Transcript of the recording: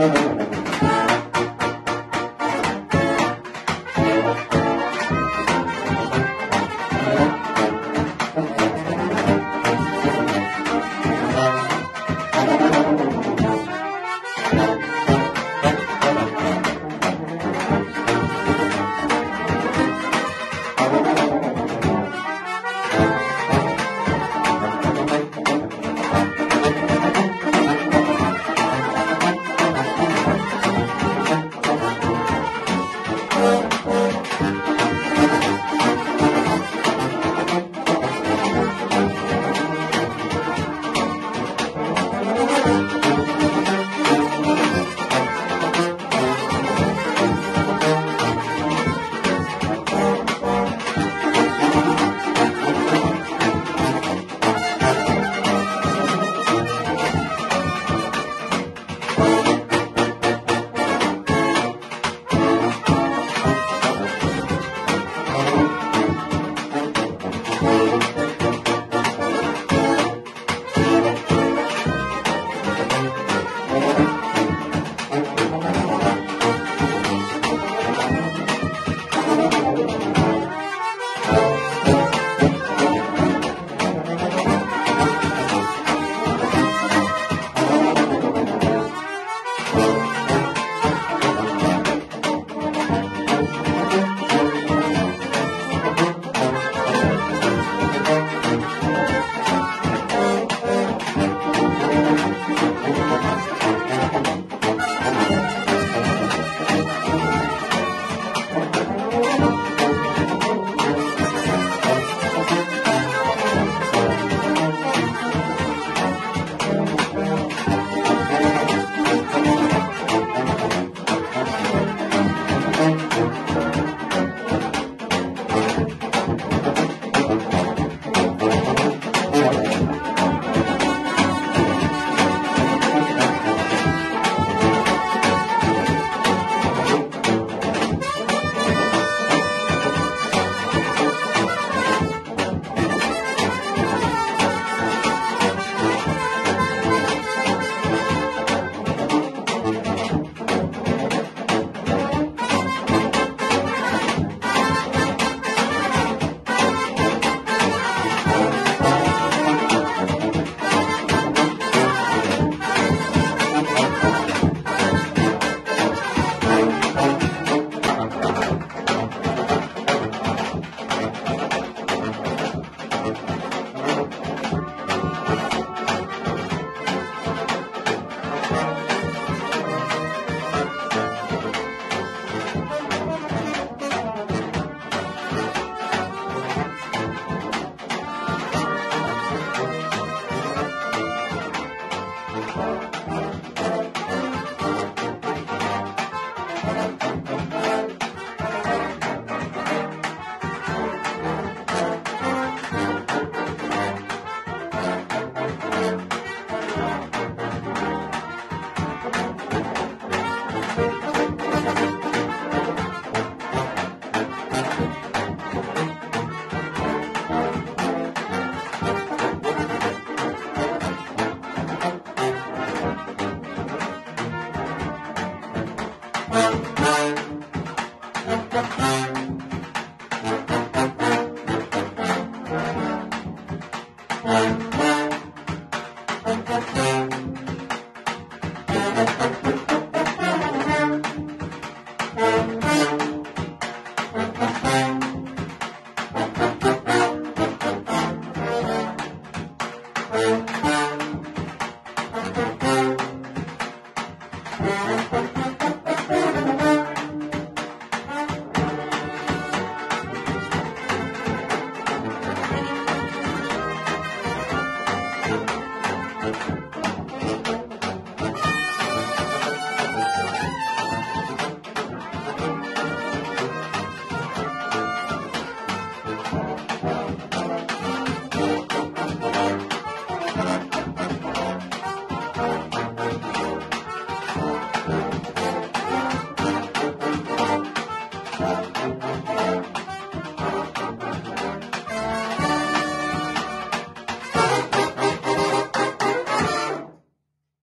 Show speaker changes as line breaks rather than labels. Thank you. Música Bye. Um,
Música